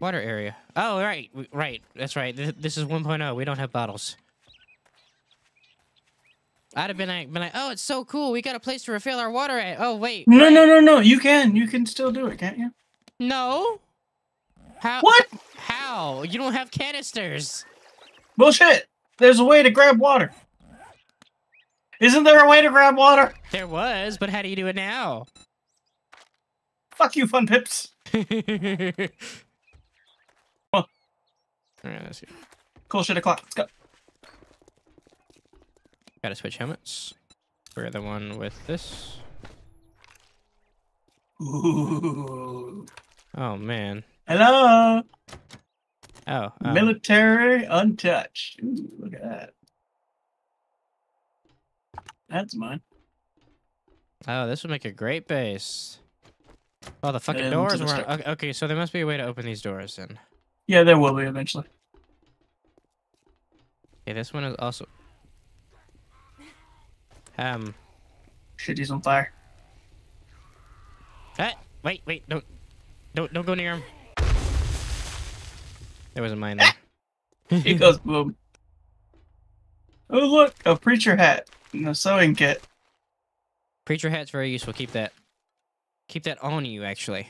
Water area. Oh, right, right. That's right. This is 1.0. We don't have bottles. I'd have been like, been like, oh, it's so cool. We got a place to refill our water at. Oh, wait. No, right. no, no, no. You can. You can still do it, can't you? No. How? What? How? You don't have canisters. Bullshit. There's a way to grab water. Isn't there a way to grab water? There was, but how do you do it now? Fuck you, Fun Pimps. Alright, let's see. Cool shit o'clock. Let's go. Gotta switch helmets. We're the one with this. Ooh. Oh man. Hello. Oh. oh. Military untouched. Ooh, look at that. That's mine. Oh, this would make a great base. Oh, the fucking And doors were. Okay, okay, so there must be a way to open these doors then. Yeah, there will be eventually. Okay, this one is also. Um. Shit, he's on fire. Ah, wait, wait, don't, don't, don't go near him. There was a mine there. He goes boom. Oh look, a preacher hat and a sewing kit. Preacher hat's very useful. Keep that. Keep that on you, actually.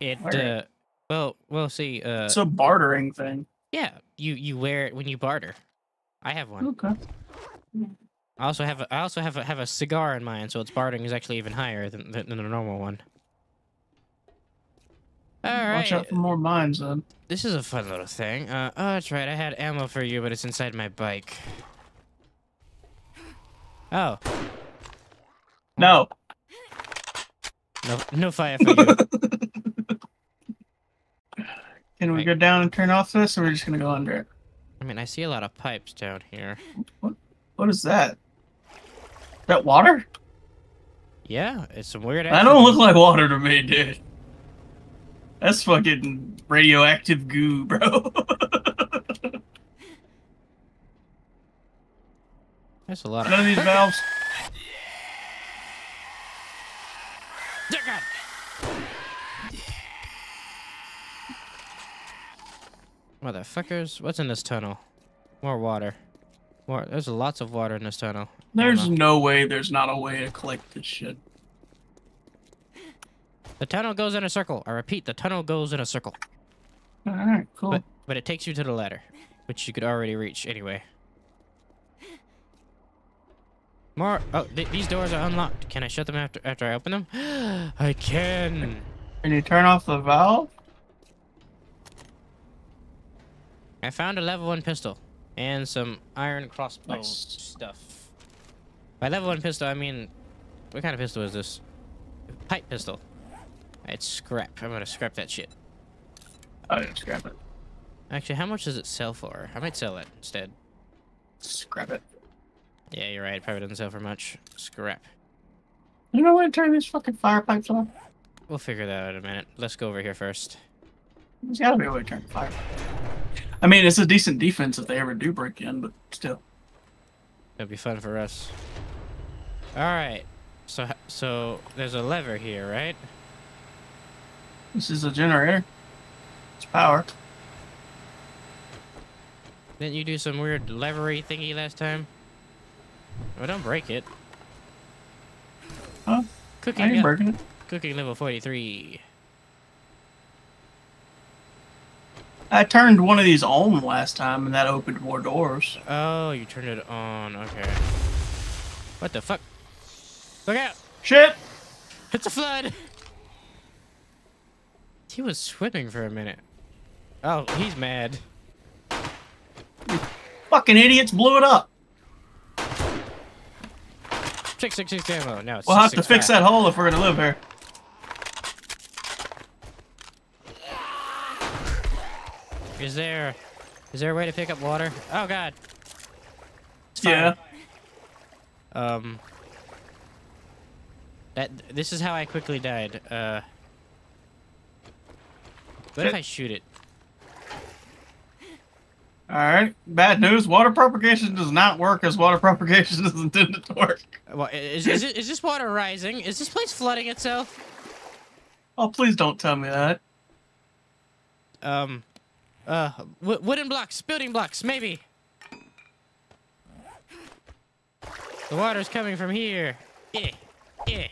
It. Uh. Well, we'll see. Uh. It's a bartering thing. yeah, you you wear it when you barter. I have one. Okay. I also have a, I also have a, have a cigar in mine, so its bartering is actually even higher than than, than a normal one. All Watch right, out for more mines then. this is a fun little thing. Uh, oh, that's right. I had ammo for you, but it's inside my bike. Oh, No. no, no fire for you. Can we Right. go down and turn off this, or we're just gonna go under it? I mean, I see a lot of pipes down here. What? What is that? That water? Yeah, it's some weird. That don't look like water to me, dude. That's fucking radioactive goo, bro. That's a lot of. None of these valves. Dear God. Motherfuckers, what's in this tunnel? More water. More. There's lots of water in this tunnel. There's no way there's not a way to collect this shit. The tunnel goes in a circle. I repeat, the tunnel goes in a circle. Alright, cool. But but it takes you to the ladder, which you could already reach anyway. More. Oh, th these doors are unlocked. Can I shut them after after I open them? I can. Can you turn off the valve? I found a level one pistol and some iron crossbow Nice. stuff. By level one pistol, I mean, what kind of pistol is this? Pipe pistol. It's scrap. I'm gonna scrap that shit. Oh, yeah, scrap it. Actually, how much does it sell for? I might sell it instead. Scrap it. Yeah, you're right. It probably doesn't sell for much. Scrap. You know when to turn these fucking fire pipes off? We'll figure that out in a minute. Let's go over here first. There's gotta be a way to turn the fire. I mean, it's a decent defense if they ever do break in, but still. It'll be fun for us. All right. So so there's a lever here, right? This is a generator. It's power. Didn't you do some weird levery thingy last time? Well, don't break it. Huh? I ain't breaking it. cooking level 43. I turned one of these on last time, and that opened more doors. Oh, you turned it on. Okay. What the fuck? Look out! Shit! It's a flood! He was swimming for a minute. Oh, he's mad. Fucking idiots blew it up. 666 ammo. No, it's We'll have to fix 665. that hole if we're gonna live here. Is there, is there a way to pick up water? Oh god. Yeah. Um. That this is how I quickly died. Uh. What if I shoot it? Alright. Bad news. Water propagation does not work as water propagation is intended to work. Well, is is, it, is this water rising? Is this place flooding itself? Oh, please don't tell me that. Um, uh, wooden blocks, building blocks, maybe. The water's coming from here. Yeah, yeah.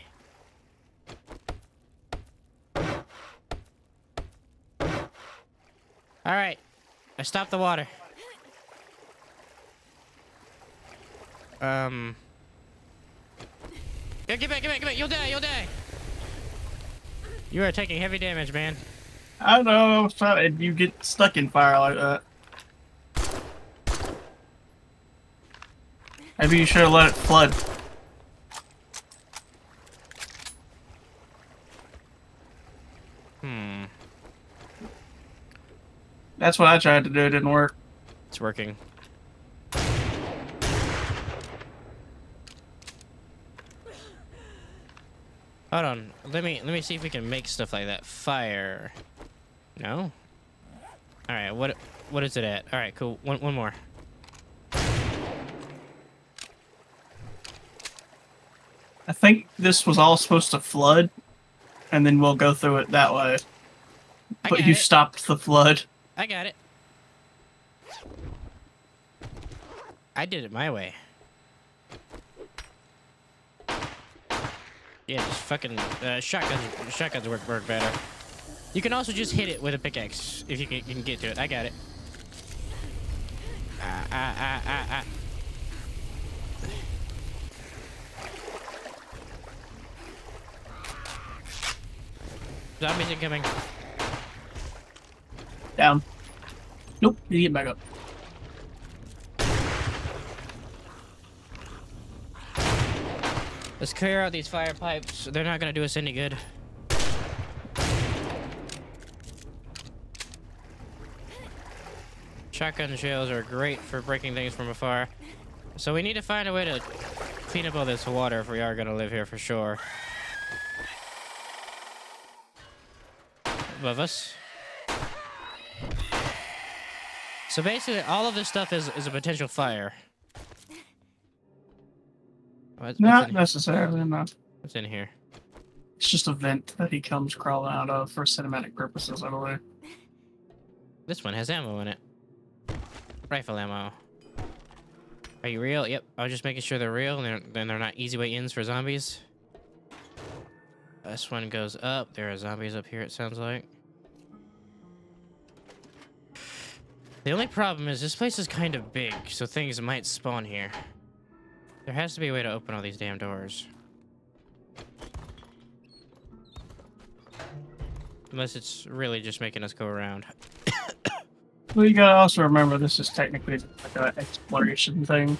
All right, I stopped the water. Um. Yeah, get back, get back, get back. You'll die, you'll die. You are taking heavy damage, man. I don't know. so- and You get stuck in fire like that. Maybe you should have let it flood. Hmm. That's what I tried to do. It didn't work. It's working. Hold on. Let me let me see if we can make stuff like that. Fire. No. All right. What what is it at? All right. Cool. One one more. I think this was all supposed to flood, and then we'll go through it that way. But you it. stopped the flood. I got it. I did it my way. Yeah, just fucking uh, shotguns. Shotguns work work better. You can also just hit it with a pickaxe if you can, you can get to it. I got it. Ah ah ah ah ah. Zombies incoming. Down. Nope. You get back up. Let's clear out these fire pipes. They're not gonna do us any good. Shotgun shells are great for breaking things from afar. So we need to find a way to clean up all this water if we are gonna live here for sure. Above us. So basically, all of this stuff is, is a potential fire. What's, Not necessarily. No. What's in here? It's just a vent that he comes crawling out of for cinematic purposes, I believe. This one has ammo in it. Rifle ammo. Are you real? Yep. I was just making sure they're real and they're, then they're not easy way ins for zombies. This one goes up. There are zombies up here, it sounds like. The only problem is this place is kind of big, so things might spawn here. There has to be a way to open all these damn doors. Unless it's really just making us go around. Well, you gotta also remember this is technically like an exploration thing.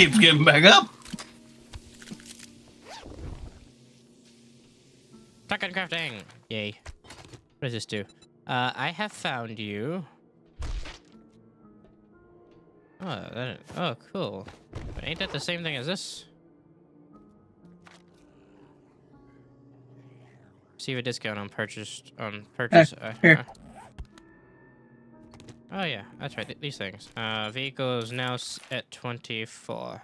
Keeps getting back up. Shotgun crafting! Yay. What does this do? Uh, I have found you. Oh, that, oh, cool. But ain't that the same thing as this? Receive a discount on purchased on purchase. uh, here. Oh yeah, that's right. th- these things. Uh, vehicle is now at twenty-four.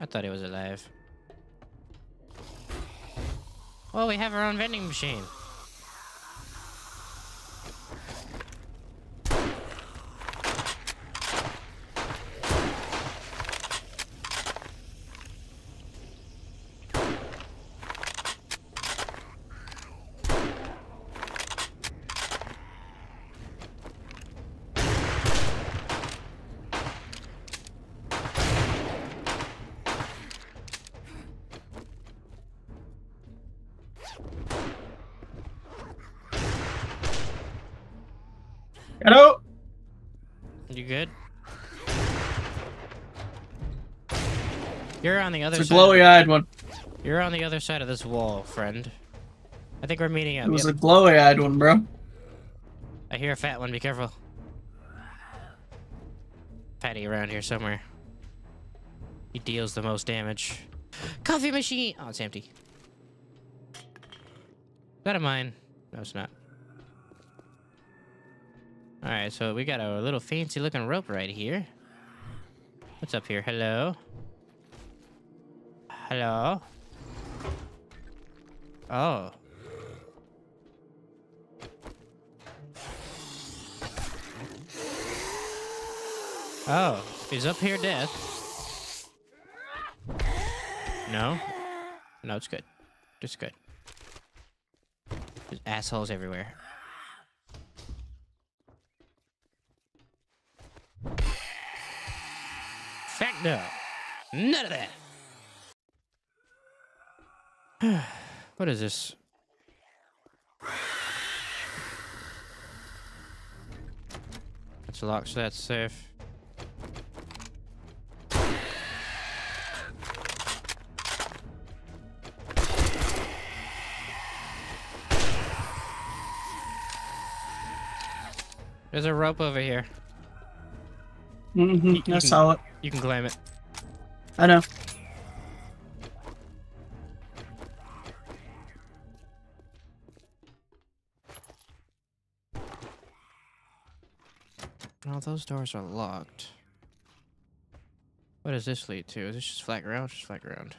I thought he was alive. Well, we have our own vending machine. On the other It's a side. glowy-eyed one. You're on the other side of this wall, friend. I think we're meeting up. It was Yep. a glowy-eyed one, bro. I hear a fat one. Be careful. Patty around here somewhere. He deals the most damage. Coffee machine. Oh, it's empty. Is that a mine? No, it's not. All right, so we got a little fancy looking rope right here. What's up here? Hello. Hello. Oh. Oh, is up here dead? No? No, it's good. Just good. There's assholes everywhere. Fact no. None of that. what is this? It's locked, so that's safe. There's a rope over here. Mm-hmm. I saw it. You can climb it. I know. Those doors are locked. What does this lead to? Is this just flat ground? Just flat ground.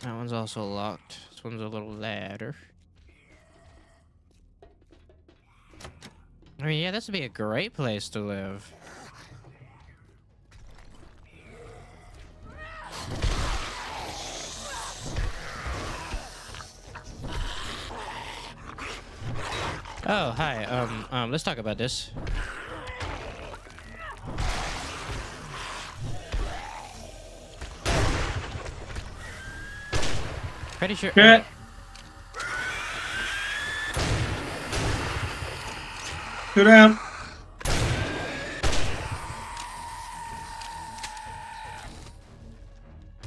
That one's also locked. This one's a little ladder. I mean, yeah, this would be a great place to live. Oh, hi. Um, um, let's talk about this. Pretty sure. Good. Go down.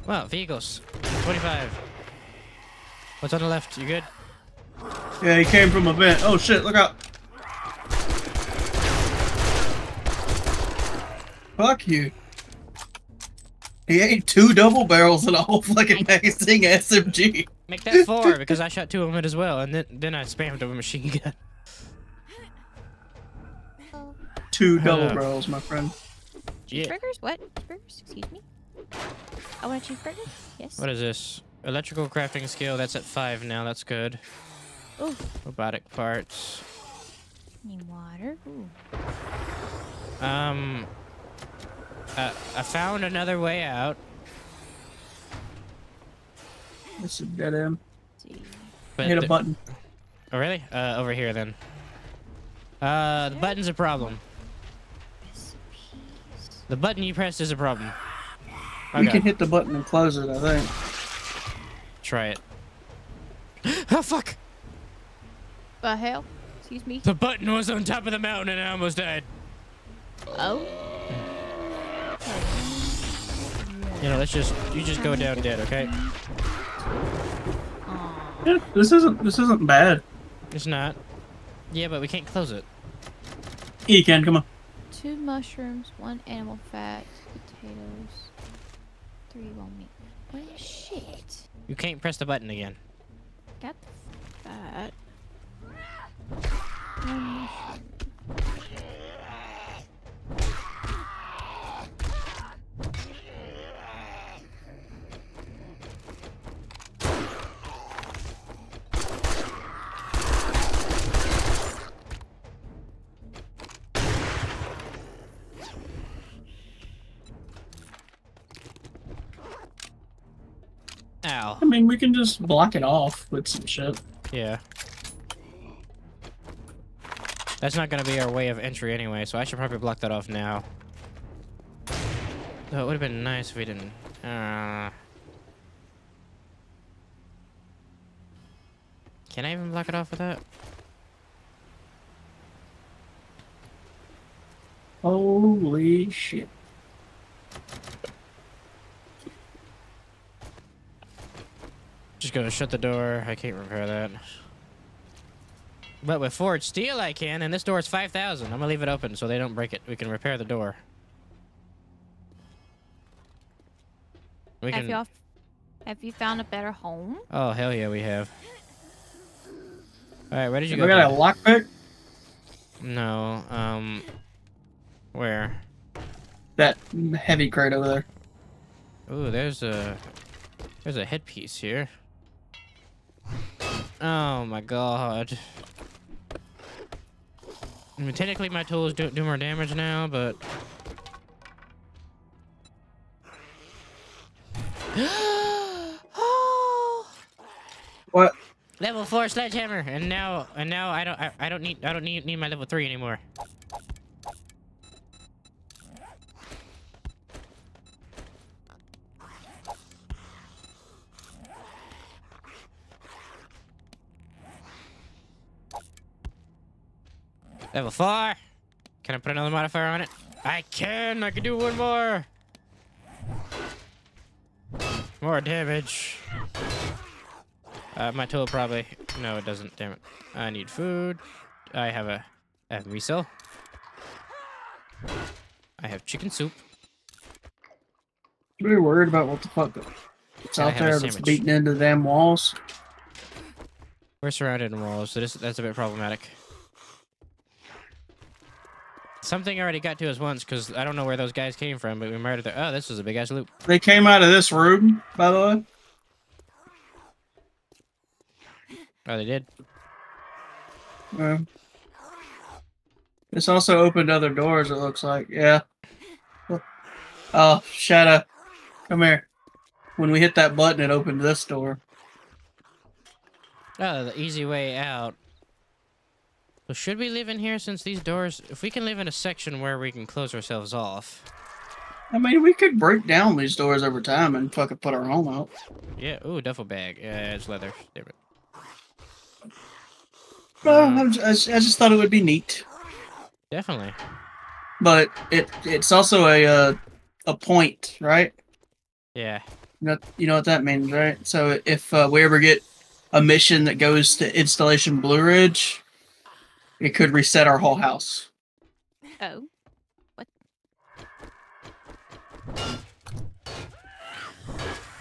Wow, vehicles. 25. What's on the left? You good? Yeah, he came from a vent. Oh shit, look out. Fuck you. He ate two double barrels and a whole fucking magazine SMG. Make that four because I shot two of them as well, and then then I spammed a machine gun. Two double Uh. barrels, my friend. Yeah. Cheeseburgers? What? Cheeseburgers? Excuse me? I want a cheeseburger? Yes. What is this? Electrical crafting skill. That's at five now. That's good. Ooh, Robotic parts. need water. Ooh. Um. Uh, I found another way out, This is dead end. but Hit a button. oh really? Uh, over here then. Uh, the button's a problem. The button you pressed is a problem. You Okay, can hit the button and close it, I think. try it. oh fuck! The hell? Excuse me? The button was on top of the mountain and I almost died. Oh? You know, let's just you just go down dead, okay? Yeah, this isn't this isn't bad. It's not. Yeah, but we can't close it. Yeah, you can, come on. Two mushrooms, one animal fat, potatoes, three raw meat. What shit? You can't press the button again. Got the fat. Ow. I mean, we can just block it off with some shit. Yeah. That's not going to be our way of entry anyway, so I should probably block that off now. Though it would have been nice if we didn't... Uh... Can I even block it off with that? Holy shit. Just gonna shut the door. I can't repair that. But with forged steel, I can, and this door is 5,000. I'm gonna leave it open so they don't break it. We can repair the door. We have can. y'all have you found a better home? Oh hell yeah, we have. All right, where did you We go? We got a lockpick. No, um, where? That heavy crate over there. Ooh, there's a there's a headpiece here. Oh my god. I mean, technically my tools do, do more damage now, but... Oh. What? level four sledgehammer, and now and now I don't I, I don't need I don't need need my level three anymore. Level four. Can I put another modifier on it? I can. I can do one more. More damage. Uh, my tool probably. No, it doesn't. Damn it. I need food. I have a. I have miso. I have chicken soup. I'm Really worried about what the fuck it's out there that's beating into the damn walls. We're surrounded in walls, so this, that's a bit problematic. Something already got to us once, because I don't know where those guys came from, but we murdered their- Oh, this was a big ass loop. They came out of this room, by the way. Oh, they did? Yeah. This also opened other doors, it looks like. Yeah. Oh, Shadow. Come here. When we hit that button, it opened this door. Oh, the easy way out. So should we live in here since these doors... If we can live in a section where we can close ourselves off. I mean, we could break down these doors over time and fucking put our home out. Yeah, ooh, duffel bag. Yeah, it's leather. Damn it. Well, I'm I just, I just thought it would be neat. definitely. But it it's also a uh, a point, right? Yeah. You know, you know what that means, right? So if uh, we ever get a mission that goes to installation Blue Ridge, it could reset our whole house. Oh. What?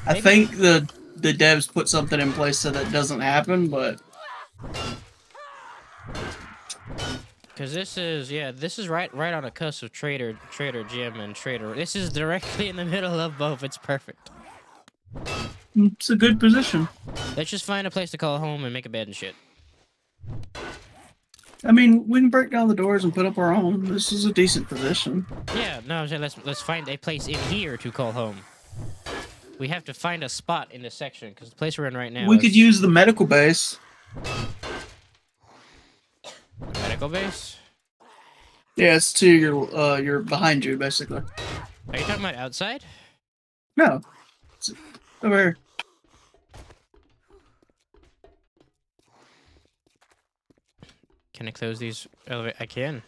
I Maybe- think the the devs put something in place so that doesn't happen, but Because this is, yeah, this is right right on a cusp of Trader, Trader Jim and Trader. This is directly in the middle of both. It's perfect. it's a good position. Let's just find a place to call home and make a bed and shit. I mean, we can break down the doors and put up our own. This is a decent position. Yeah, no, I'm saying let's let's find a place in here to call home. We have to find a spot in this section because the place we're in right now. we is could use the medical base. the medical base. Yeah, it's to your uh, your behind you, basically. Are you talking about outside? No, it's over here. Can I close these elevator? I can.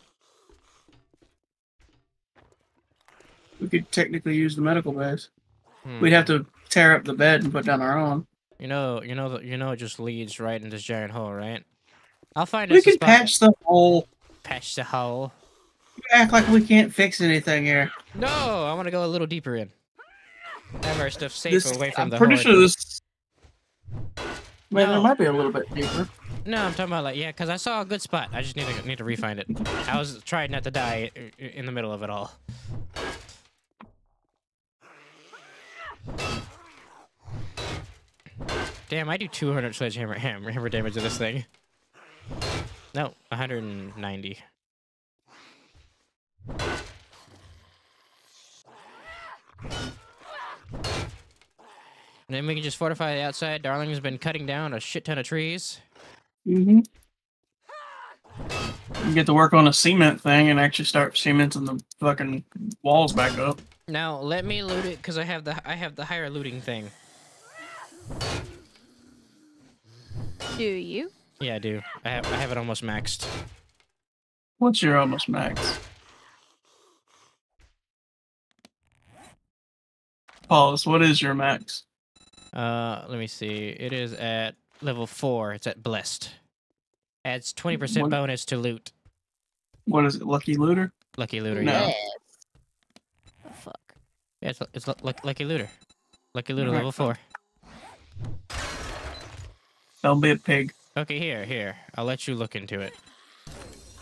We could technically use the medical base. Hmm. We'd have to tear up the bed and put down our own. You know, you know, you know, it just leads right in this giant hole, right? I'll find We us a could spot. patch the hole. patch the hole. Act like we can't fix anything here. No, I want to go a little deeper in. Have our stuff safe This, away from I'm the pretty horde. sure this. Man, No. there might be a little bit deeper. No, I'm talking about like yeah, because I saw a good spot. I just need to need to refind it. I was trying not to die in the middle of it all. Damn, I do 200 sledgehammer hammer, damage to this thing. No, 190. And then we can just fortify the outside. Darling has been cutting down a shit ton of trees. Mm-hmm. You get to work on a cement thing and actually start cementing the fucking walls back up. Now let me loot it because I have the I have the higher looting thing. Do you? Yeah, I do. I have I have it almost maxed. What's your almost max? Pause. What is your max? Uh, let me see. It is at level four. It's at blessed. Adds twenty percent bonus to loot. What is it? Lucky looter? Lucky looter. No. Yeah. Yes. The fuck. Yeah, it's, it's lu- luck- lucky looter. Lucky looter Alright, level four. Don't be a pig. Okay, here, here. I'll let you look into it.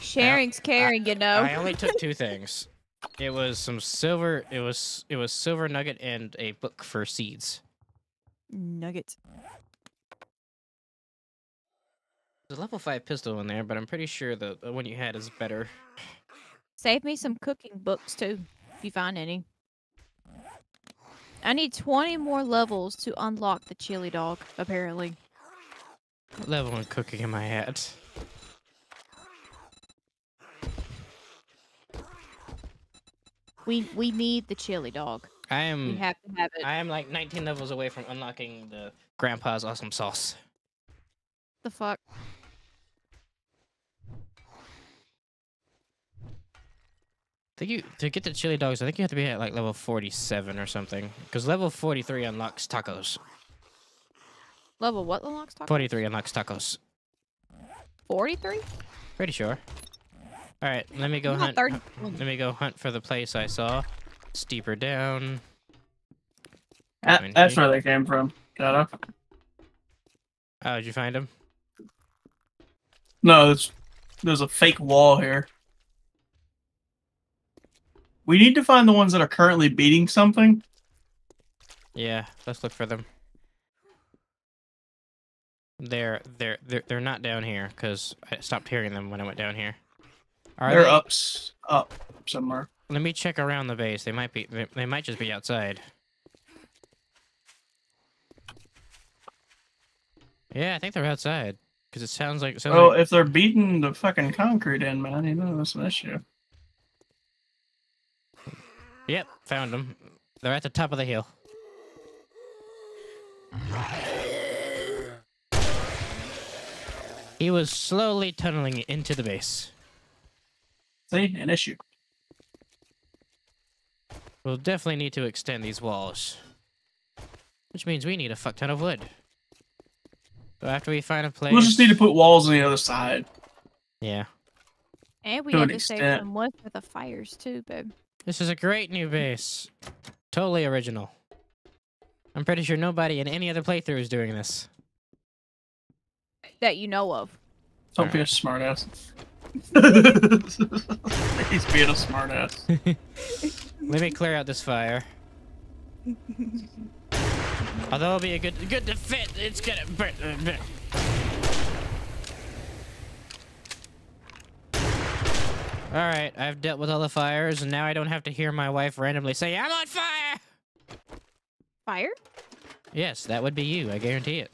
Sharing's caring, you know. I only took two things. It was some silver. It was it was silver nugget and a book for seeds. Nuggets. There's a level five pistol in there, but I'm pretty sure the, the one you had is better. Save me some cooking books too, if you find any. I need 20 more levels to unlock the chili dog, apparently. What level one cooking am I at? We we need the chili dog. I We am have to have it. I am like 19 levels away from unlocking the grandpa's awesome sauce. the fuck? Think you to get the chili dogs. I think you have to be at like level 47 or something. Because level 43 unlocks tacos. Level what unlocks talk? 43 unlocks tacos. 43? Pretty sure. All right, let me go Not hunt. Let me go hunt for the place I saw. Steeper down. That, Twenty. that's where they came from. Got up. Oh, did you find him? No, it's, there's a fake wall here. We need to find the ones that are currently beating something. Yeah, let's look for them. They're they're they're they're not down here because I stopped hearing them when I went down here. Are They're they? up, up somewhere. Let me check around the base. They might be. They, they might just be outside. Yeah, I think they're outside because it sounds like. It sounds Oh, like if they're beating the fucking concrete in, man, you know that's an issue. Yep, found them. They're at the top of the hill. He was slowly tunneling into the base. See, an issue. We'll definitely need to extend these walls. Which means we need a fuck ton of wood. So after we find a place... We'll just need to put walls on the other side. Yeah. And we To have an to save extent. some wood for the fires too, babe. This is a great new base. Totally original. I'm pretty sure nobody in any other playthrough is doing this. That you know of. Don't be a smartass. He's being a smartass. Let me clear out this fire. Although it'll be a good good defense, it's gonna burn. uh, burn. All right, I've dealt with all the fires, and now I don't have to hear my wife randomly say, "I'm on fire." Fire? Yes, that would be you. I guarantee it.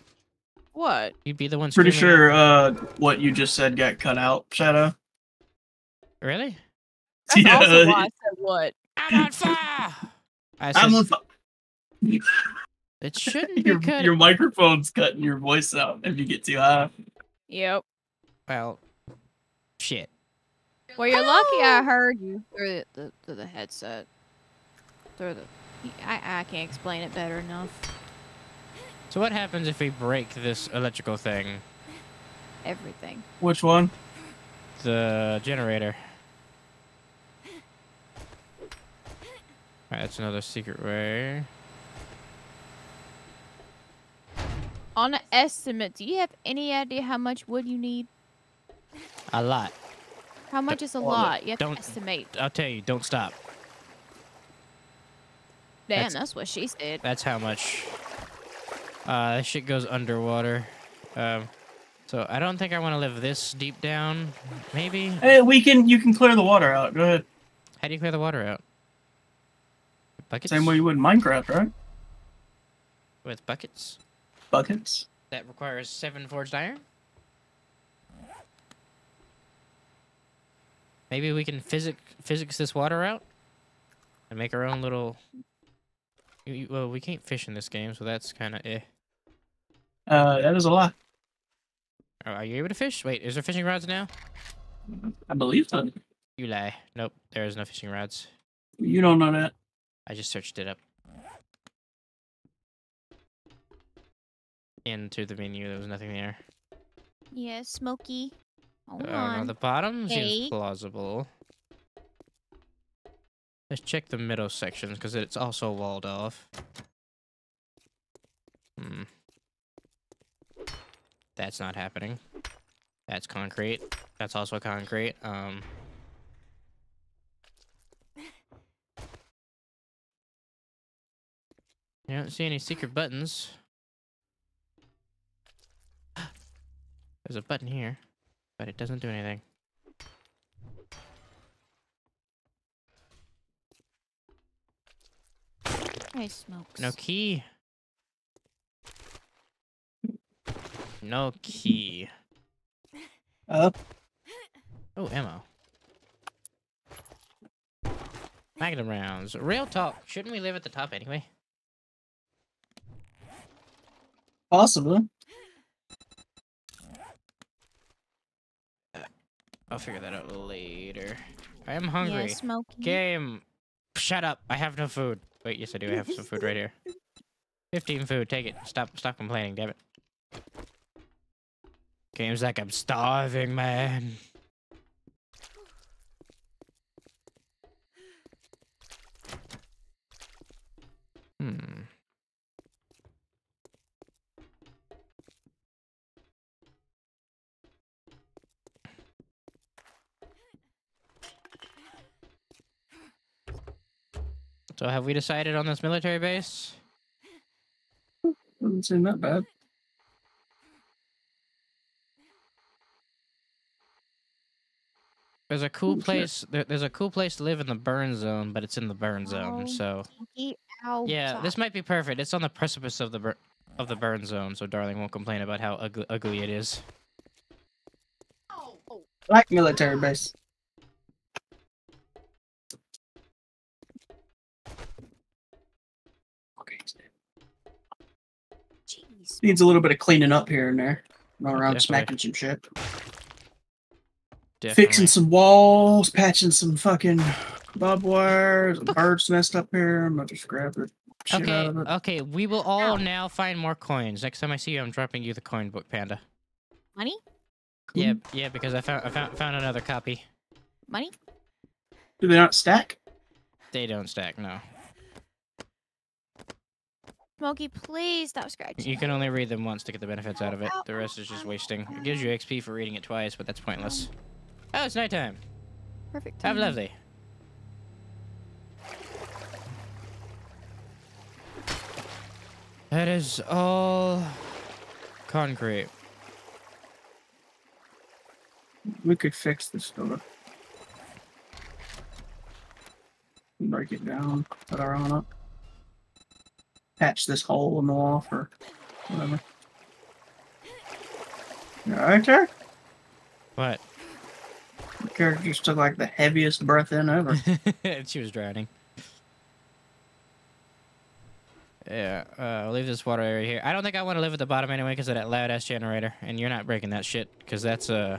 What? You'd be the one. Pretty screaming sure uh, what you just said got cut out, Shadow. Really? That's Yeah, also why I said what. I'm on fire. I said, I'm on fu- it shouldn't be your, cut. your microphone's cutting your voice out if you get too high. Yep. Well, shit. Well, you're lucky I heard you through the, the, through the headset. Through the. I, I can't explain it better enough. So what happens if we break this electrical thing? Everything. Which one? The generator. Alright, that's another secret way. On an estimate, do you have any idea how much wood you need? A lot. How much is a all of lot? You have Don't- to estimate. I'll tell you, don't stop. Damn, that's- that's, what she said. That's how much. Uh, this shit goes underwater. Um, so I don't think I want to live this deep down. Maybe. Hey, we can. You can clear the water out. Go ahead. How do you clear the water out? Buckets. Same way you would in Minecraft, right? With buckets. Buckets. That requires seven forged iron. Maybe we can physic physics this water out and make our own little. You- you- Well, we can't fish in this game, so that's kind of eh. Uh, that is a lie. Oh, Are you able to fish? Wait, is there fishing rods now? I believe so. You lie. Nope, there is no fishing rods. You don't know that. I just searched it up. into the menu. There was nothing there. Yeah, Smoky. Hold Uh, on. no, the bottom seems plausible. Let's check the middle sections because it's also walled off. Hmm. That's not happening. That's concrete. That's also concrete. Um. I don't see any secret buttons. There's a button here, but it doesn't do anything. Hey, Smokes. No key. No key. Up. Oh, ammo. Magnum rounds. Real talk. Shouldn't we live at the top anyway? Possibly. I'll figure that out later. I am hungry. Yeah. Game. Shut up. I have no food. Wait, yes I do. I have some food right here. 15 food. Take it. Stop stop complaining, damn it. Game's like I'm starving, man. So have we decided on this military base? Doesn't seem that bad. There's a cool Oh, place. There, there's a cool place to live in the burn zone, but it's in the burn zone. Oh. So yeah, this might be perfect. It's on the precipice of the bur- of the burn zone, so Darling won't complain about how ugly, ugly it is. Like military base. Okay. Jeez. Needs a little bit of cleaning up here and there. Run around Definitely. smacking some shit. Definitely. Fixing some walls, patching some fucking barbed wires. A bird's nest up here. I'm gonna just grab the shit Okay, it. okay. We will all now find more coins. Next time I see you, I'm dropping you the coin book, Panda. Money? Yeah, yeah, because I found I found found another copy. Money? Do they not stack? They don't stack, no. Smoky, please stop scratching. You can only read them once to get the benefits out of it. The rest is just wasting. It gives you XP for reading it twice, but that's pointless. Oh, it's nighttime. Perfect. Time. Have timing. lovely. That is all concrete. We could fix this door. Break it down, put our own up. Patch this hole in the wall for whatever. There? What? The character just took like the heaviest breath in ever. she was drowning. Yeah, uh, I'll leave this water area here. I don't think I want to live at the bottom anyway because of that loud ass generator, and you're not breaking that shit because that's uh,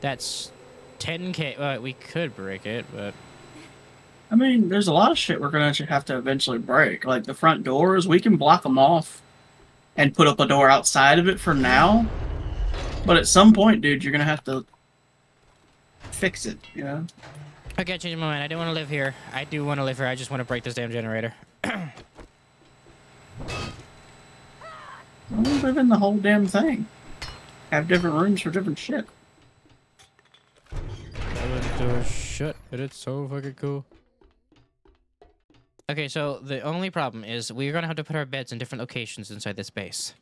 that's 10k. Well, we could break it, but I mean, there's a lot of shit we're gonna actually have to eventually break. Like the front doors, we can block them off and put up a door outside of it for now. But at some point, dude, you're gonna have to fix it. You know. okay, I changed my mind. I don't want to live here. I do want to live here. I just want to break this damn generator. Well, live in the whole damn thing. Have different rooms for different shit. That door shut, and it's so fucking cool. Okay, so the only problem is we're gonna have to put our beds in different locations inside this base.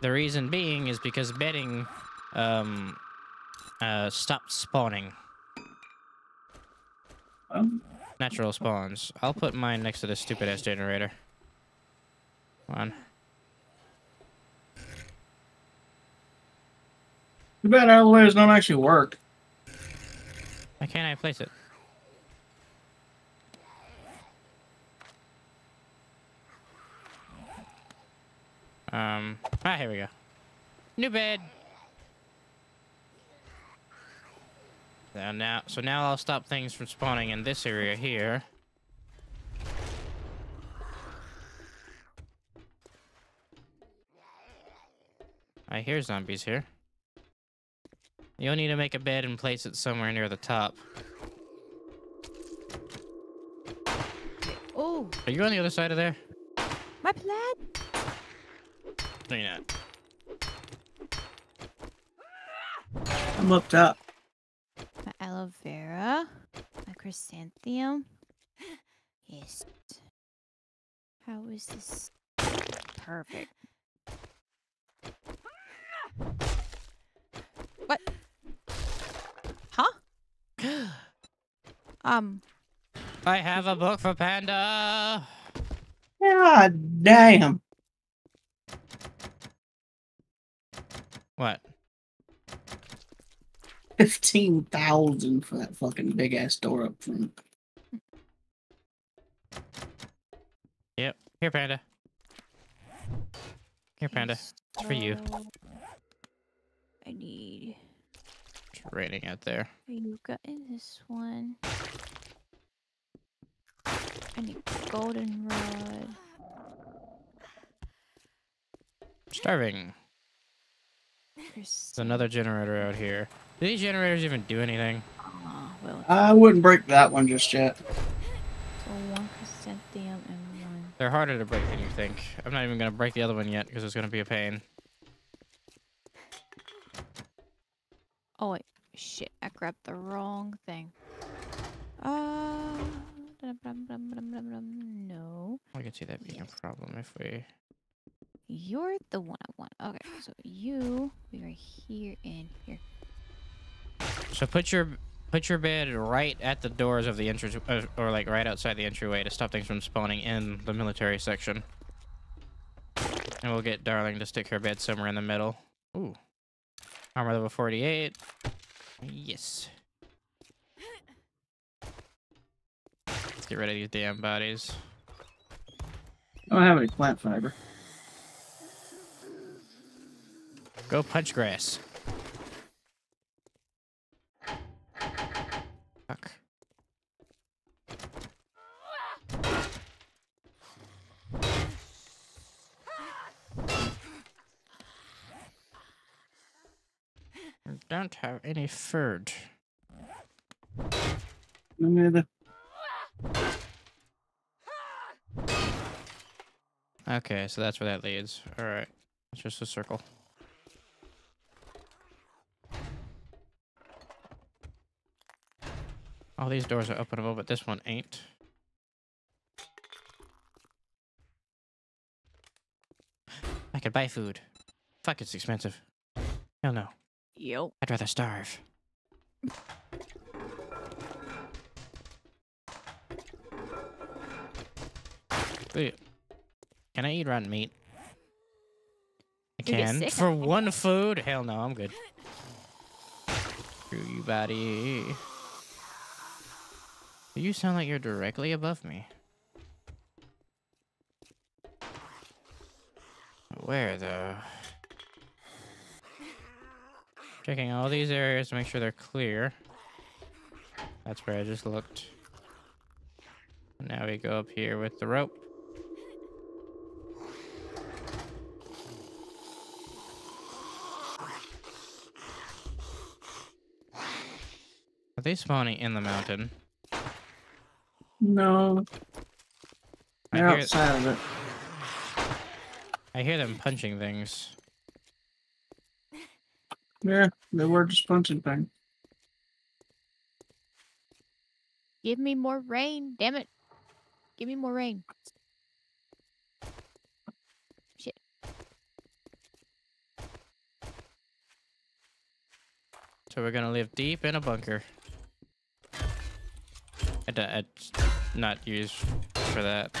The reason being is because bedding um uh stopped spawning Um, natural spawns. I'll put mine next to this stupid ass generator. Come on. too bad elevators don't actually work. Why can't I place it? Um, ah, here we go. New bed. So now, so now I'll stop things from spawning in this area here. I hear zombies here. You'll need to make a bed and place it somewhere near the top. Oh! Are you on the other side of there? My plant no, you're not. I'm up top. My aloe vera. My chrysanthemum. Yes. How is this? Perfect. What? Huh? Um, I have a book for Panda. God damn. What? 15,000 for that fucking big ass door up front. Yep. Here, Panda. Here, Panda. It's for you. I need. It's raining out there. You got this one. I need golden rod. Starving. There's another generator out here. Do these generators even do anything? Ah, well, I wouldn't break that one just yet. so one chrysanthemum and one. They're harder to break than you think. I'm not even gonna break the other one yet because it's gonna be a pain. Oh wait, shit! I grabbed the wrong thing. Uh, no, I can see that being a problem if we. You're the one I want. Okay, so you, we are here and here. So put your put your bed right at the doors of the entrance, uh, or like right outside the entryway to stop things from spawning in the military section. And we'll get Darling to stick her bed somewhere in the middle. Ooh. Armor level 48. Yes. Let's get rid of these damn bodies. I don't have any plant fiber. Go punch grass. Fuck. I don't have any food. Let me the Okay, so that's where that leads. Alright. It's just a circle. All these doors are openable, but this one ain't. I could buy food. Fuck, it's expensive. Hell no. Yep. I'd rather starve. Wait, can I eat rotten meat? I You can. For one food? Hell no, I'm good. Screw you, buddy. You sound like you're directly above me. Where though? Checking all these areas to make sure they're clear. That's where I just looked. Now we go up here with the rope. Are they spawning in the mountain? No. They're hear, outside of it. I hear them punching things. Yeah, they were just punching things. Give me more rain, damn it! Give me more rain. Shit. So we're gonna live deep in a bunker. I d- It's not used for that.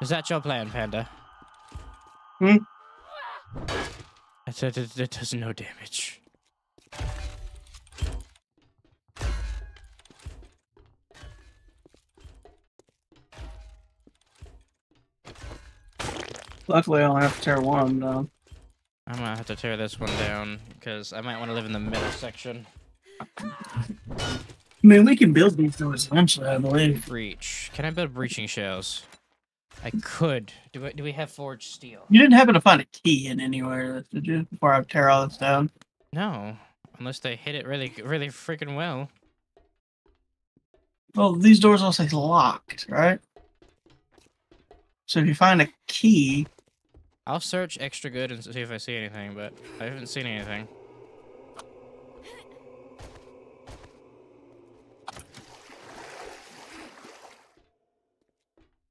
Is that your plan, Panda? Hmm? I said it, it does no damage. Luckily, I only have to tear one down. I'm gonna have to tear this one down because I might want to live in the middle section. I mean, we can build these doors eventually, I believe. Breach. Can I build breaching shells? I could. Do we, do we have forged steel? You didn't happen to find a key in anywhere, did you? Before I tear all this down. No. Unless they hit it really, really freaking well. Well, these doors all say locked, right? So if you find a key, I'll search extra good and see if I see anything, but I haven't seen anything.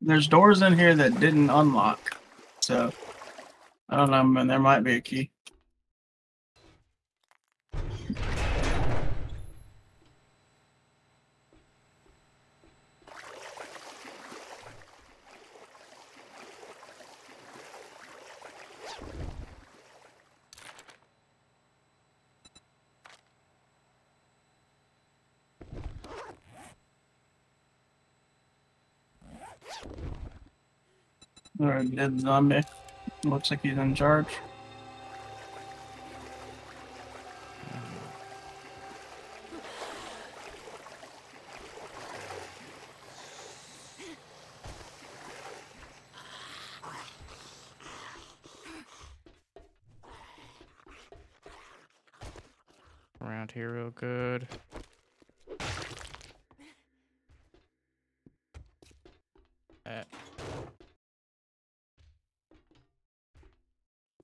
there's doors in here that didn't unlock. So I don't know, man. There might be a key. Or a dead zombie. Looks like he's in charge. Around here real good. Uh,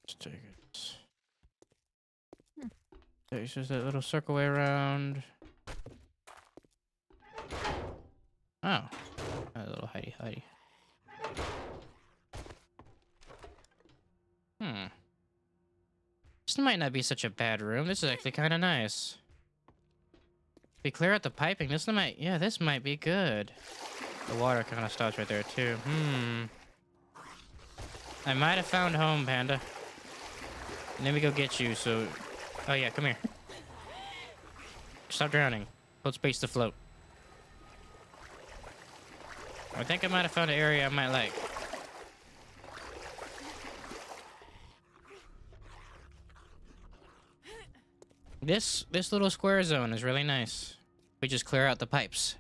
let's take it. Hmm. There's just that little circle way around. Oh, a little hidey hidey. Hmm. This might not be such a bad room. This is actually kind of nice. If we clear out the piping, this might, yeah, this might be good. The water kind of stops right there too. Hmm. I might have found home, Panda. Let me go get you, so... Oh yeah, come here. Stop drowning. Hold space to float. I think I might have found an area I might like. This this little square zone is really nice. We just clear out the pipes.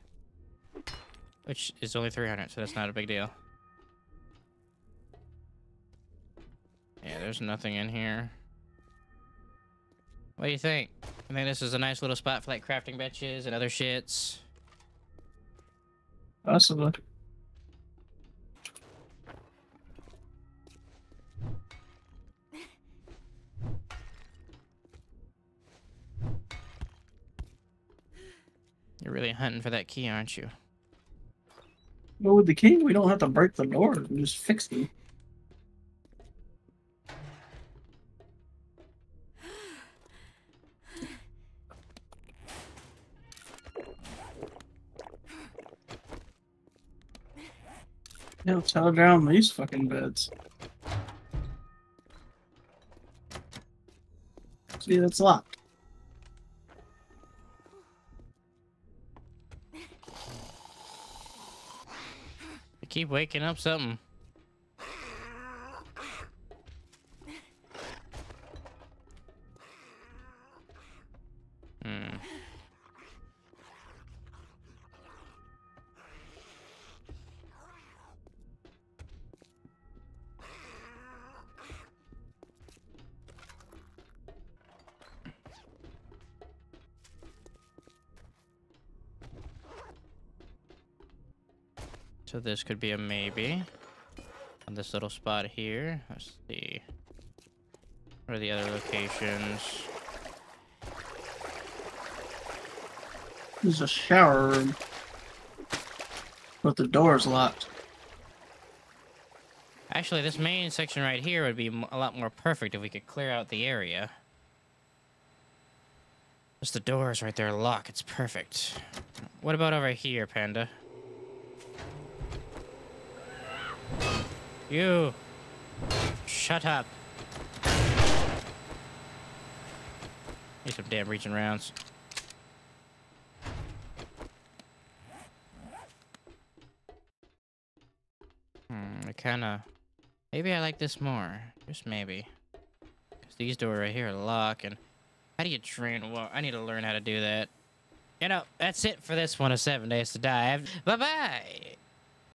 Which is only 300, so that's not a big deal. Yeah, there's nothing in here. What do you think? I think this is a nice little spot for like crafting benches and other shits. Possibly. You're really hunting for that key, aren't you? Well, with the key, we don't have to break the door. We just fix them. Yeah, tell down these fucking beds. See, that's locked. You keep waking up something. So this could be a maybe. On this little spot here. Let's see. What are the other locations? There's a shower room. But the door's locked. Actually, this main section right here would be a lot more perfect if we could clear out the area. Just the doors right there locked. It's perfect. What about over here, Panda? You! Shut up! Need some damn breaching rounds. Hmm, I kinda... Maybe I like this more. Just maybe. Because these doors right here are locked, and... How do you drain water? I need to learn how to do that. you know, that's it for this one of Seven Days to Die. Bye bye.